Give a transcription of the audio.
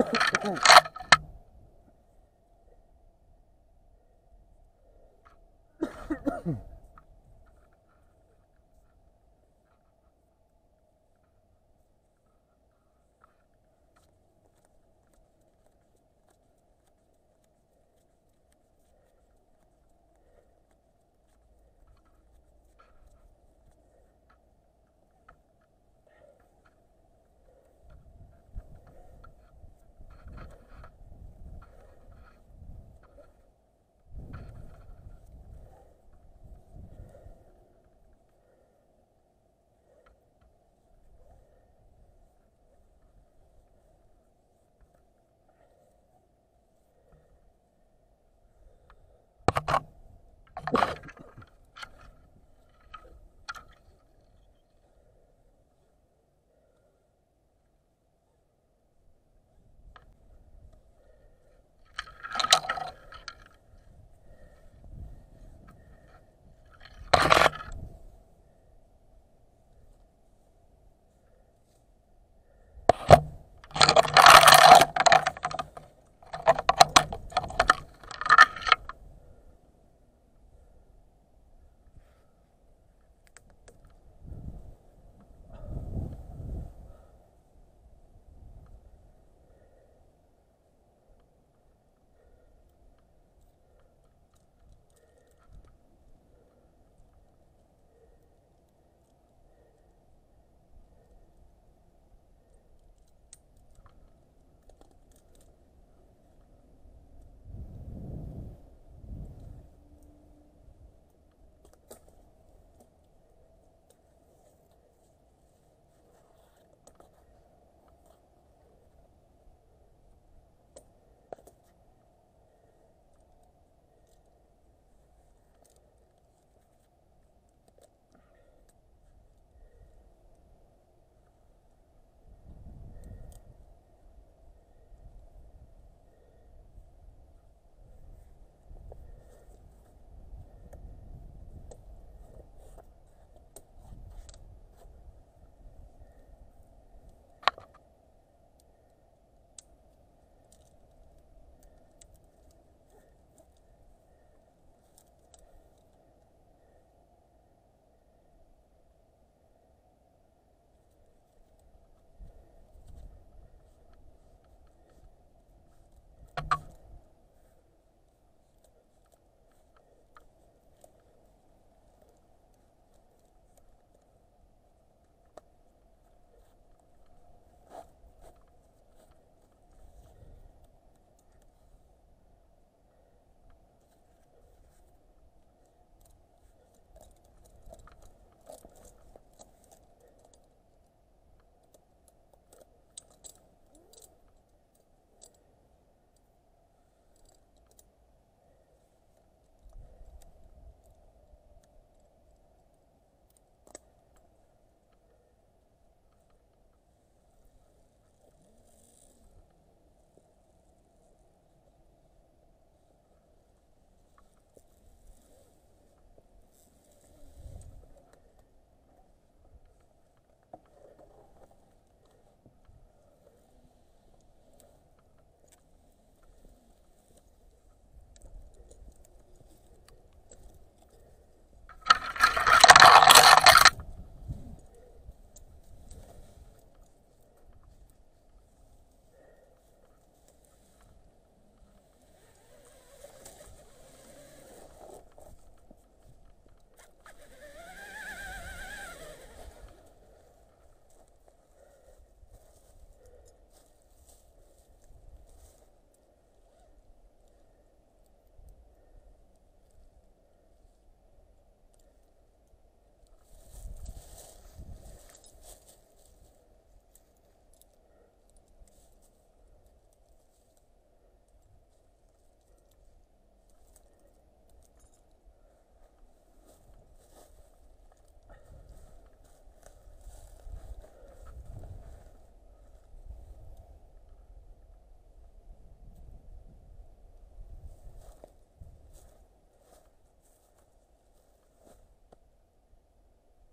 Oh, oh, oh.